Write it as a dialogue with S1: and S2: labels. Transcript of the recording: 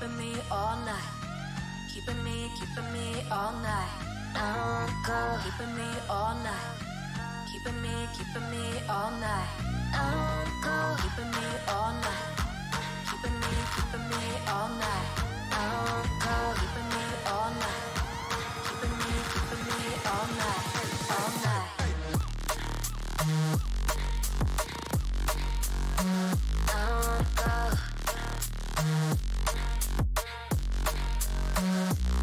S1: keeping me all night. Keeping me, keeping me all night. Oh, Keeping me all night. Keeping me, keeping me all night. Cold.